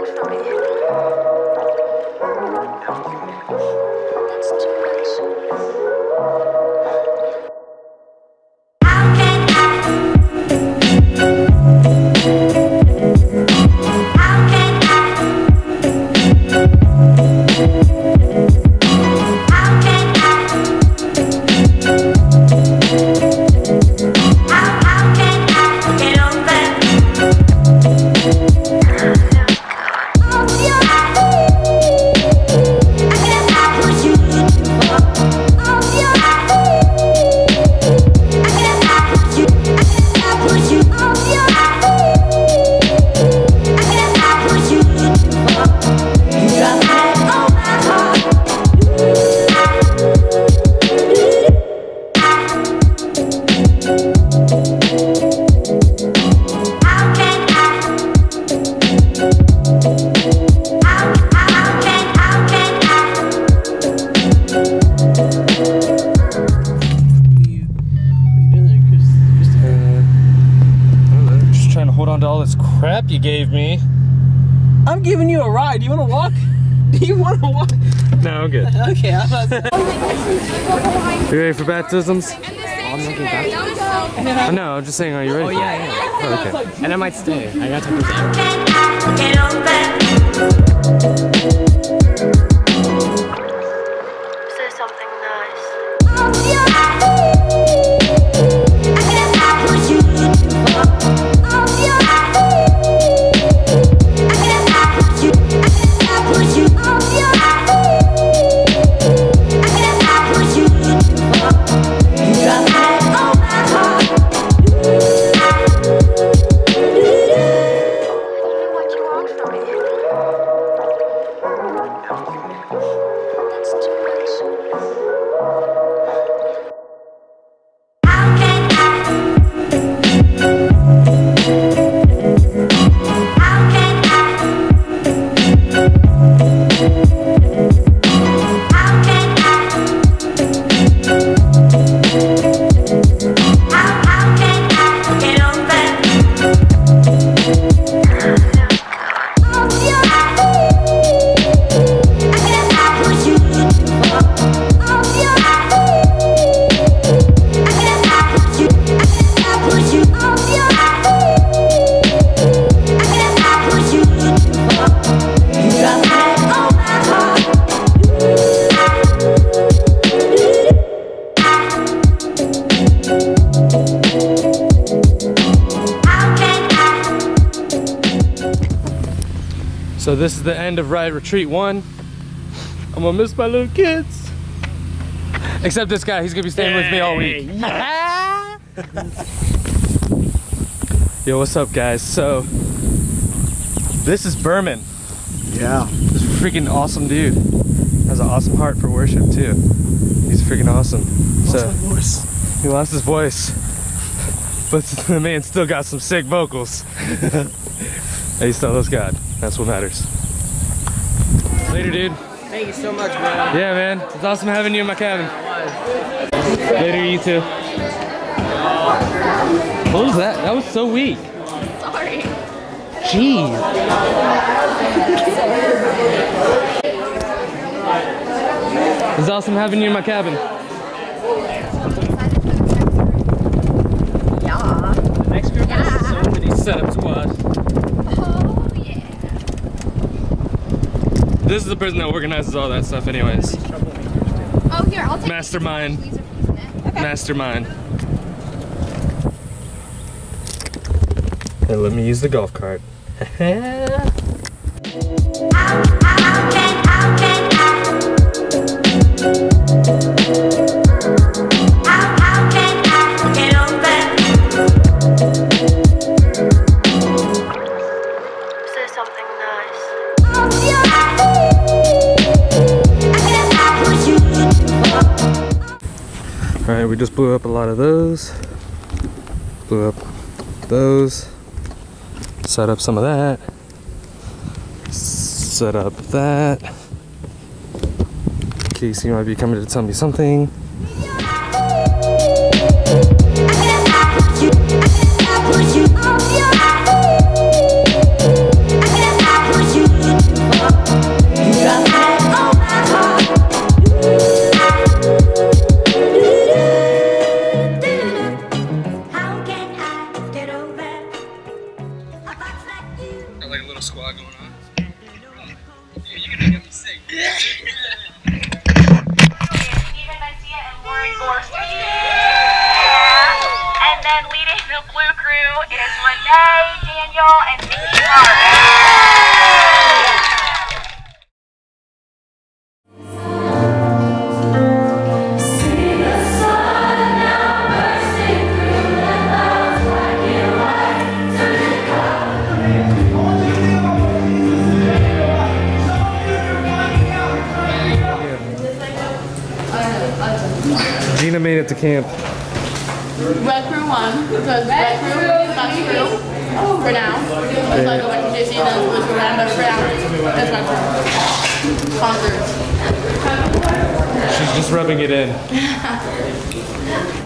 That's too much. On to all this crap you gave me. I'm giving you a ride. Do you want to walk? Do you want to walk? No, I'm good. Okay, I'm about You ready for baptisms? Oh, I know, I'm just saying, are you ready? Oh yeah, yeah. Oh, okay. And I might stay. I got to So this is the end of Riot Retreat 1. I'm gonna miss my little kids. Except this guy, he's gonna be staying with me all week. Yo, what's up guys? So, this is Berman. Yeah. This freaking awesome dude. Has an awesome heart for worship too. He's freaking awesome. So, voice. he lost his voice. But the man still got some sick vocals. and he still loves God. That's what matters. Later, dude. Thank you so much, man. Yeah, man. It's awesome having you in my cabin. Later, you too. What was that? That was so weak. Sorry. Jeez. It's awesome having you in my cabin. Yeah. The Next group has so many setup squads. Oh, yeah. This is the person that organizes all that stuff, anyways. Oh, here, I'll take Mastermind. These are using it. Okay. Mastermind. And let me use the golf cart. All right, we just blew up a lot of those. Blew up those. Set up some of that. Set up that. Casey might be coming to tell me something. Little squad going on. Yeah. Stephen and then leading the blue crew is Renee, Gina made it to camp. Red crew won because red crew is the best crew for now. Until I go back to JC and then blue crew and but for now that's red crew. Conquers. She's just rubbing it in.